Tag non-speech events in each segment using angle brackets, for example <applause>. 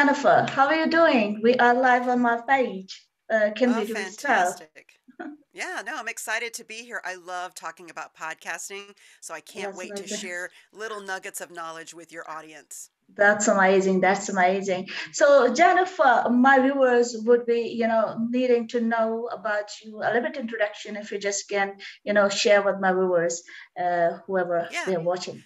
Jennifer, how are you doing? We are live on my page. Uh, can Oh, we do fantastic. <laughs> Yeah, no, I'm excited to be here. I love talking about podcasting, so I can't That's wait to <laughs> share little nuggets of knowledge with your audience. That's amazing. That's amazing. So, Jennifer, my viewers would be, you know, needing to know about you. A little bit introduction, if you just can, you know, share with my viewers, uh, whoever Yeah, they're watching.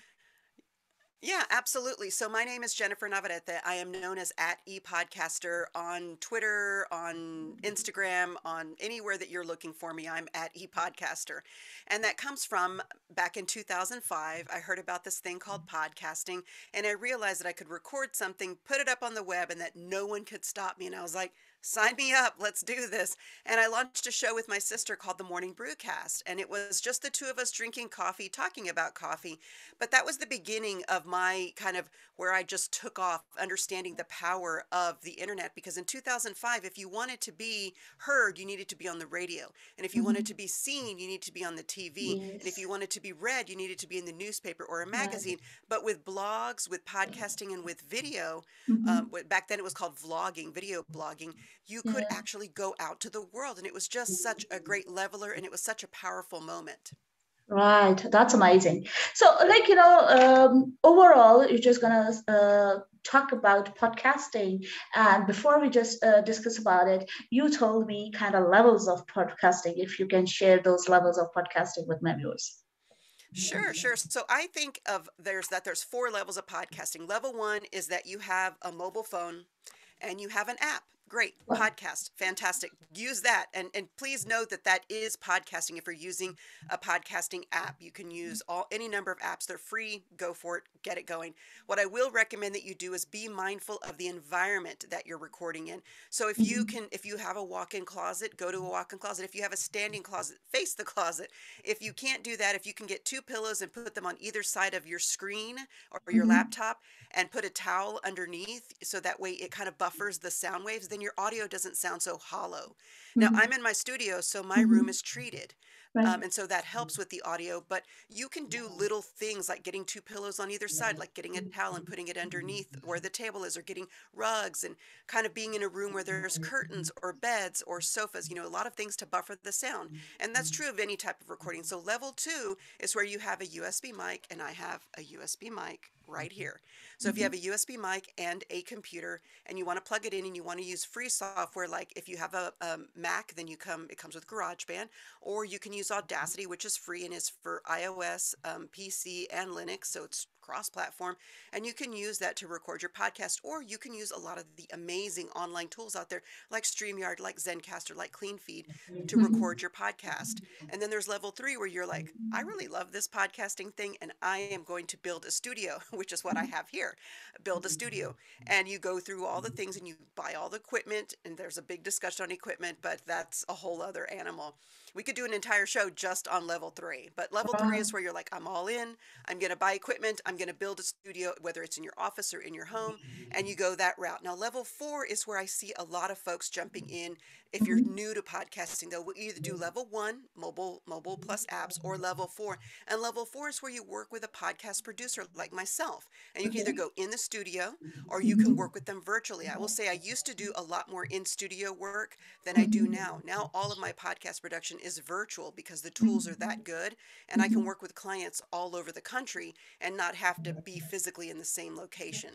Yeah, absolutely. So my name is Jennifer Navarrete. I am known as at ePodcaster on Twitter, on mm. Instagram, on anywhere that you're looking for me. I'm at ePodcaster. And that comes from back in 2005. I heard about this thing called mm. podcasting and I realized that I could record something, put it up on the web, and that no one could stop me. And I was like, Sign me up, let's do this. And I launched a show with my sister called The Morning Brewcast. And it was just the two of us drinking coffee, talking about coffee. But that was the beginning of my kind of where I just took off understanding the power of the internet. Because in 2005, if you wanted to be heard, you needed to be on the radio. And if you wanted Mhm. to be seen, you needed to be on the TV. And if you wanted to be read, you needed to be in the newspaper or a Right. magazine. But with blogs, with podcasting, and with video, um, Mhm. what- back then it was called vlogging, video blogging, you could Yeah. actually go out to the world. And it was just such a great leveler and it was such a powerful moment. Right, that's amazing. So, like, you know, um, overall, you're just gonna uh, talk about podcasting. And before we just uh, discuss about it, you told me kind of levels of podcasting, if you can share those levels of podcasting with my viewers. Sure, sure. So I think of there's that there's four levels of podcasting. Level one is that you have a mobile phone and you have an app. Great. Podcast. Fantastic. Use that. And and please note that that is podcasting. If you're using a podcasting app, you can use all any number of apps. They're free. Go for it. Get it going. What I will recommend that you do is be mindful of the environment that you're recording in. So if you Mhm. can if you have a walk-in closet, go to a walk-in closet. If you have a standing closet, face the closet. If you can't do that, if you can get two pillows and put them on either side of your screen or your Mhm. laptop and put a towel underneath so that way it kind of buffers the sound waves, then your audio doesn't sound so hollow. Now, Mhm. I'm in my studio, so my room Mhm. is treated. Right. Um, and so that helps with the audio, but you can do little things like getting two pillows on either side, like getting a towel and putting it underneath where the table is, or getting rugs and kind of being in a room where there's curtains or beds or sofas, you know, a lot of things to buffer the sound. And that's true of any type of recording. So level two is where you have a USB mic, and I have a USB mic right here. So if you Mhm. have a USB mic and a computer and you want to plug it in and you want to use free software, like if you have a, a Mac, then you come, it comes with GarageBand, or you can use Audacity, which is free and is for iOS, um, PC, and Linux. So it's cross platform. And you can use that to record your podcast, or you can use a lot of the amazing online tools out there like StreamYard, like Zencastr, like CleanFeed to record your podcast. And then there's level three where you're like, I really love this podcasting thing and I am going to build a studio, <laughs> which is what I have here. Build a studio. And you go through all the things and you buy all the equipment. And there's a big discussion on equipment, but that's a whole other animal. We could do an entire show just on level three. But level three is uh-huh. where you're like, I'm all in. I'm going to buy equipment. I'm going to build a studio, whether it's in your office or in your home. And you mm-hmm. go that route. Now, level four is where I see a lot of folks jumping mm-hmm. in if you're Mhm. new to podcasting they'll either do level one mobile mobile plus apps or level four. And level four is where you work with a podcast producer like myself. And you can either go in the studio or you can Mhm. work with them virtually. I will say i used to do a lot more in studio work than i do now. Now all of my podcast production is virtual because the tools are that good and i can work with clients all over the country and not have to be physically in the same location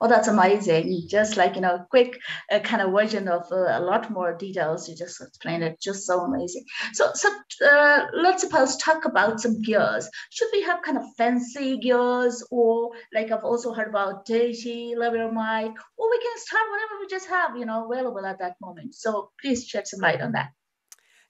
Oh, that's amazing. Just like, you know, quick uh, kind of version of uh, a lot more details. You just explained it. Just so amazing. So, so uh, let's suppose talk about some gears. Should we have kind of fancy gears or like I've also heard about dirty level mic, or we can start whatever we just have, you know, available at that moment. So please shed some light on that.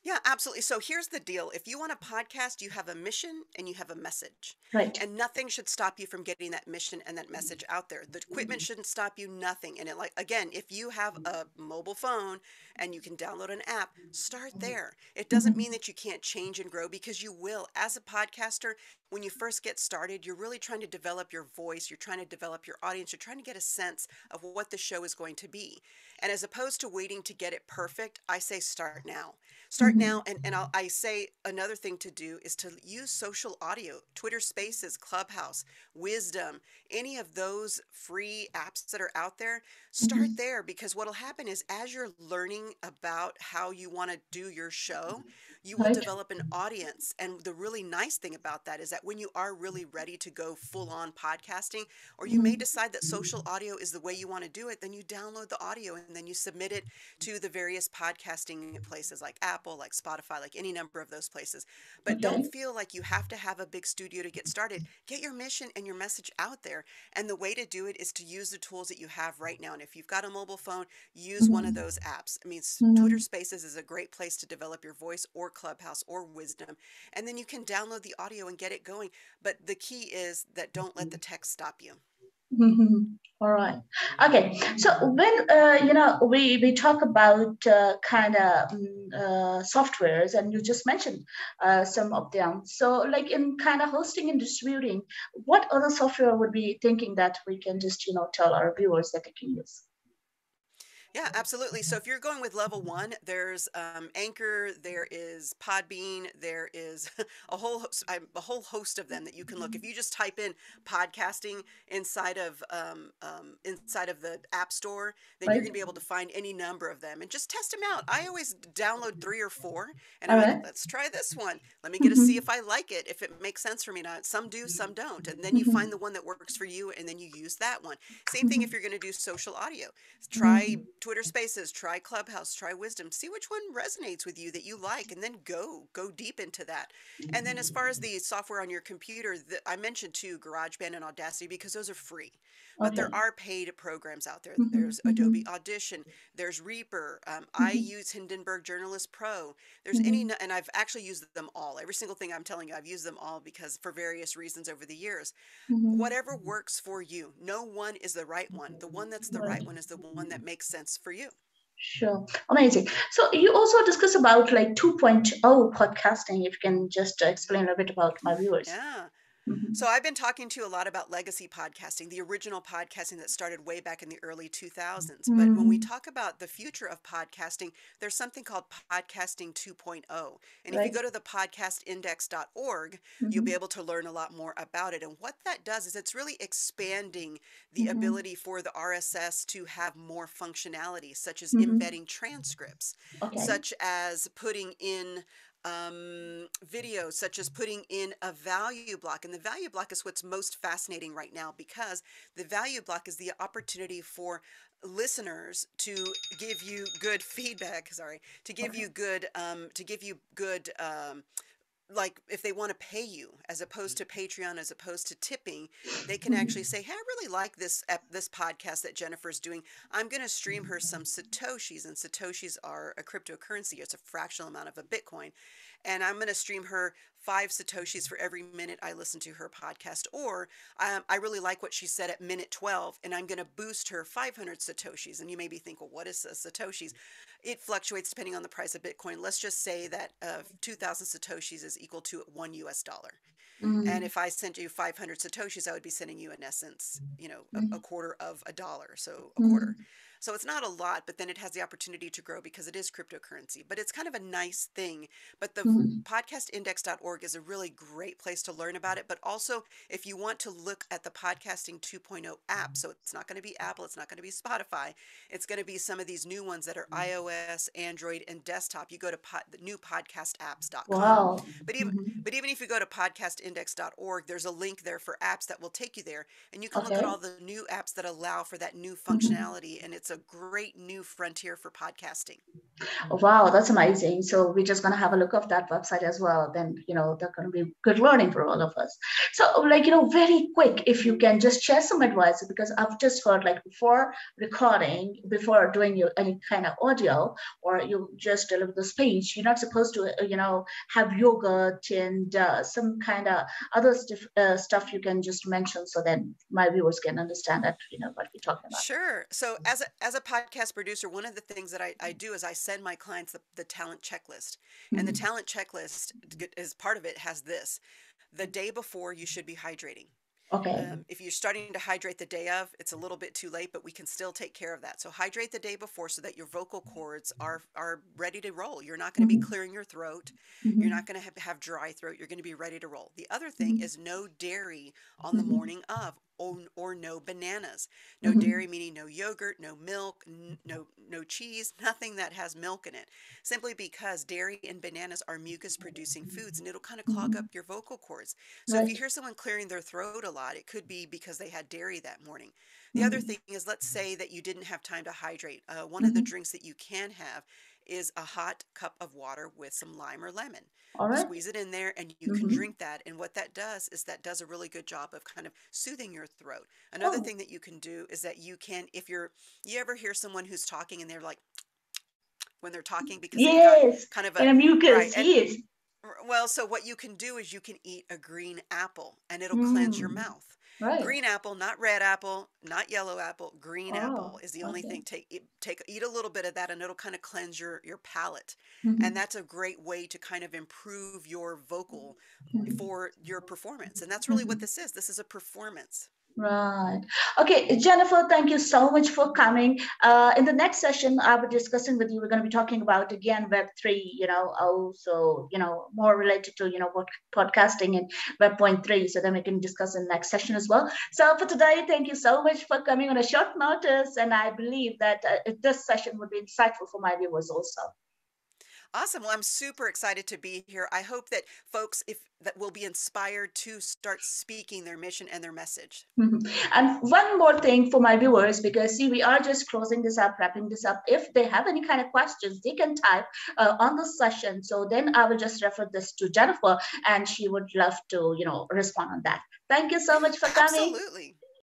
Yeah, absolutely. So here's the deal. If you want a podcast, you have a mission and you have a message. Right. And nothing should stop you from getting that mission and that message out there. The equipment shouldn't stop you, nothing. And it like again, if you have a mobile phone and you can download an app, start there. It doesn't Mhm. mean that you can't change and grow because you will. As a podcaster, when you first get started, you're really trying to develop your voice, you're trying to develop your audience, you're trying to get a sense of what the show is going to be. And as opposed to waiting to get it perfect, I say start now. Start Mhm. now. And, and I'll, I say another thing to do is to use social audio, Twitter Spaces, Clubhouse, Wisdom, any of those free apps that are out there. Start Mhm. there because what'll happen is as you're learning about how you want to do your show, you will Right. develop an audience. And the really nice thing about that is that when you are really ready to go full on podcasting, or you may Mhm. decide that social audio is the way you want to do it, then you download the audio and then you submit it to the various podcasting places like Apple, like Spotify, like any number of those places. But Okay. don't feel like you have to have a big studio to get started. Get your mission and your message out there. And the way to do it is to use the tools that you have right now. And if you've got a mobile phone, use one of Mhm. those apps. I mean, Mhm. Twitter Spaces is a great place to develop your voice or Clubhouse or Wisdom. And then you can download the audio and get it going. But the key is that don't let the text stop you. Mhm. All right. Okay. So when uh, you know we we talk about uh, kind of um, uh, softwares, and you just mentioned uh, some of them. So like in kind of hosting and distributing, what other software would be thinking that we can just you know tell our viewers that they can use? Yeah, absolutely. So if you're going with level one, there's um, Anchor, there is Podbean, there is <laughs> a whole host, a whole host of them that you can look. If you just type in podcasting inside of um, um, inside of the App Store, then you're going to be able to find any number of them and just test them out. I always download three or four, and All I'm like, let's try this one. Let me get to see Mhm. if I like it, if it makes sense for me. Now, some do, some don't, and then you Mhm. find the one that works for you, and then you use that one. Same thing if Mhm. you're going to do social audio try. Twitter mm-hmm. Spaces, try Clubhouse, try Wisdom, see which one resonates with you that you like, and then go go deep into that. And then as far as mm-hmm. the software on your computer, the, I mentioned too GarageBand and Audacity because those are free, oh, but Okay. there are paid programs out there. Mhm. There's. Mm-hmm. Adobe Audition, there's Reaper. Um, I use Hindenburg Journalist Pro. There's any, and I've actually used them all. Every single thing I'm telling you, I've used them all because for various reasons over the years whatever works for you. No one is the right one. The one that's the right one is the one that makes sense for you. Sure. Amazing. So you also discuss about like 2.0 podcasting. If you can just uh, explain a bit about my viewers. Yeah. Mhm. So I've been talking to you a lot about legacy podcasting, the original podcasting that started way back in the early 2000s. But when we Mhm. talk about the future of podcasting, there's something called podcasting 2.0. And if you go to the podcastindex.org, you'll be Mhm. able to learn a lot more about it. And what that does is it's really expanding the Mhm. ability for the RSS to have more functionality, such as embedding transcripts. Okay. such as putting in um, videos, such as putting in a value block. And the value block is what's most fascinating right now because the value block is the opportunity for listeners to give you good <laughs> feedback sorry to give you good um to give you good um like if they want to pay you as opposed to patreon as opposed to tipping they can actually Mhm. say hey i really like this this podcast that jennifer's doing. I'm going to stream her some satoshis and satoshis are a cryptocurrency it's a fractional amount of a bitcoin and i'm going to stream her five satoshis for every minute i listen to her podcast or um, i really like what she said at minute 12 and i'm going to boost her 500 satoshis and you maybe think well what is a satoshis it fluctuates depending on the price of bitcoin let's just say that uh, 2000 satoshis is equal to one us dollar and Mhm. if I sent you 500 Satoshis, I would be sending you, in essence, you know, a, a Mhm. quarter of a dollar. So a quarter. So it's not a lot, but then it has the opportunity to grow because it is cryptocurrency. But it's kind of a nice thing. But the Mhm. podcastindex.org is a really great place to learn about it. But also, if you want to look at the podcasting 2.0 app, so it's not going to be Apple, it's not going to be Spotify, it's going to be some of these new ones that are iOS, Android, and desktop. You go to pod, the newpodcastapps.com. Wow. But even Mhm. but even if you go to podcastindex.org, there's a link there for apps that will take you there, and you can look at all the new apps that allow for that new Mhm. functionality, and it's a great new frontier for podcasting. Wow, that's amazing. So we're just gonna have a look of that website as well. Then you know that's gonna be good learning for all of us. So like you know, very quick, if you can just share some advice because I've just heard like before recording, before doing your any kind of audio, or you just deliver the speech, you're not supposed to you know have yogurt and uh, some kind of other stuff uh, stuff you can just mention so that my viewers can understand that you know what we're talking about. Sure. So as a as a podcast producer, one of the things that I, I do is I send my clients the, the talent checklist. And the Mhm. talent checklist as part of it has this. the day before you should be hydrating. Okay. Um, if you're starting to hydrate the day of, it's a little bit too late, but we can still take care of that. So hydrate the day before so that your vocal cords are are ready to roll. You're not going to be Mhm. clearing your throat. Mhm. You're not going to have, have dry throat. You're going to be ready to roll. The other thing Mhm. is no dairy on the morning of, or, or no bananas. No Mhm. dairy meaning no yogurt, no milk, n- no no cheese, nothing that has milk in it. Simply because dairy and bananas are mucus producing foods, and it'll kind of clog up your vocal cords. So if you hear someone clearing their throat a lot, it could be because they had dairy that morning. The other Mhm. thing is, let's say that you didn't have time to hydrate. Uh, one of the Mhm. drinks that you can have is a hot cup of water with some lime or lemon. All right. squeeze it in there and you can Mhm. drink that. And what that does is that does a really good job of kind of soothing your throat. Another Oh. thing that you can do is that you can, if you're, you ever hear someone who's talking and they're like, <tsk> when they're talking because Yes. kind of And a, a mucus. right. And Yes. Well, so what you can do is you can eat a green apple and it'll cleanse your Mm. mouth. Right. Green apple, not red apple, not yellow apple, green apple Oh. is the only Okay. thing. Take eat- take eat a little bit of that and it'll kind of cleanse your your palate. Mhm. And that's a great way to kind of improve your vocal Mhm. for your performance. And that's really what Mhm. this is. This is a performance. Right. Okay, Jennifer, thank you so much for coming. Uh, in the next session, I'll be discussing with you. We're going to be talking about again Web three. You know, also you know more related to you know what podcasting and Web point three. So then we can discuss in the next session as well. So for today, thank you so much for coming on a short notice, and I believe that uh, this session would be insightful for my viewers also. Awesome. Well, I'm super excited to be here. I hope that folks if that will be inspired to start speaking their mission and their message. Mhm. And one more thing for my viewers, because see, we are just closing this up, wrapping this up. If they have any kind of questions, they can type uh, on the session. So then I will just refer this to Jennifer, and she would love to, you know, respond on that. Thank you so much for coming. Absolutely.